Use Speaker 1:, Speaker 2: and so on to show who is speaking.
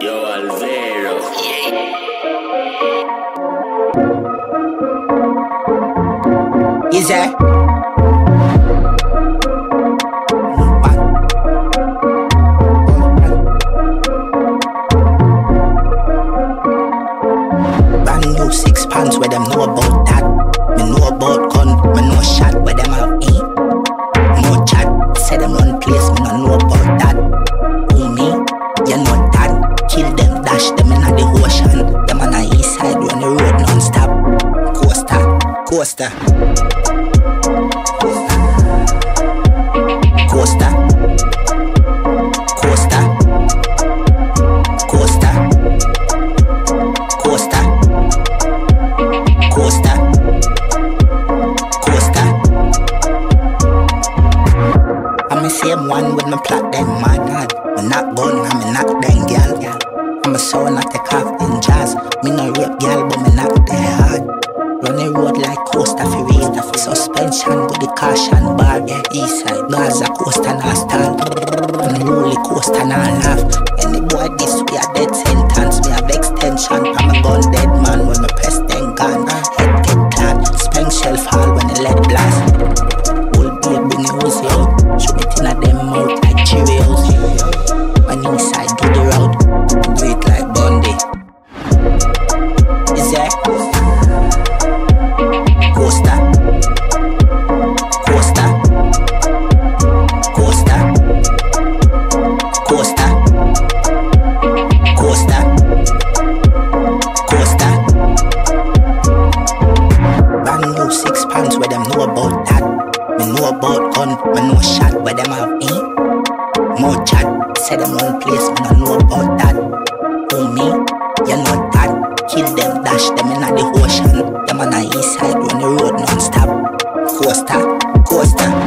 Speaker 1: Yo, Alvero.
Speaker 2: Is that? Brand new six pants where them know about that. Me know about gun, me know shot coaster. Coaster. Coaster. Coaster. Coaster. Coaster. Coaster. I'm the same one with my plot them my god. Me not bun, I'm a knock them gal. I'm a soul not take off coaster for real. Suspension with the caution bar. Yeah, east side. Gaza coaster not stall. Unruly coaster not laugh. Any boy this we a dead sentence. Me have extension. I'm a gun dead man where them know about that. Me know about gun, me know shot where them have eat. More chat, say them one place, me no know about that. Who me? You know that. Kill them, dash them in the ocean. Them on the east side run the road non-stop. Coaster,